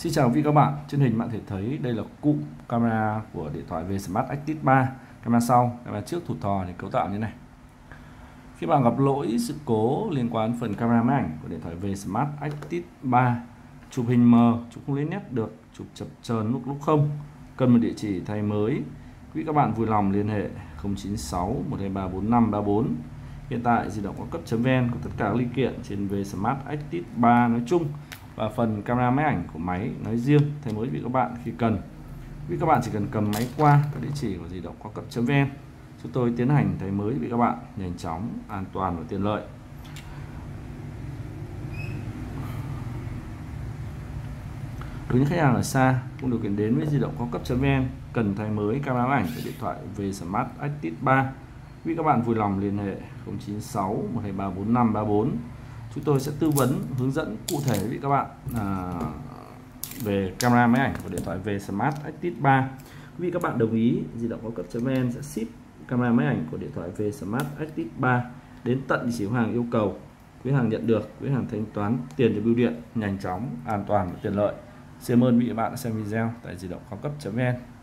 Xin chào quý vị các bạn, trên hình bạn thể thấy đây là cụm camera của điện thoại V-Smart Active 3 Camera sau, camera trước thụt thò thì cấu tạo như này. Khi bạn gặp lỗi sự cố liên quan phần camera máy ảnh của điện thoại V-Smart Active 3 Chụp hình mờ, chụp không lấy nét được, chụp chập chờn lúc lúc không Cần một địa chỉ thay mới. Quý vị các bạn vui lòng liên hệ 096 123 4534 Hiện tại di động có cấp.vn có tất cả các linh kiện trên V-Smart Active 3 nói chung và phần camera máy ảnh của máy nói riêng. Thay mới vị các bạn, khi cần, quý các bạn chỉ cần cầm máy qua các địa chỉ của di động có cấp.vn chúng tôi tiến hành thay mới vị các bạn, nhanh chóng, an toàn và tiện lợi. Đối với khách hàng ở xa, cũng điều kiện đến với di động có cấp.vn cần thay mới camera máy ảnh của điện thoại về Smart Active 3 quý các bạn vui lòng liên hệ 096 123 4534 chúng tôi sẽ tư vấn hướng dẫn cụ thể với các bạn à, về camera máy ảnh của điện thoại về Smart Active 3 quý vị các bạn đồng ý di động có cấp.vn sẽ ship camera máy ảnh của điện thoại về Smart Active 3 đến tận địa chỉ hàng yêu cầu. Quý hàng nhận được quý hàng thanh toán tiền cho bưu điện nhanh chóng an toàn và tiện lợi. Xin ơn quý vị và bạn đã xem video tại di động cao cấp.vn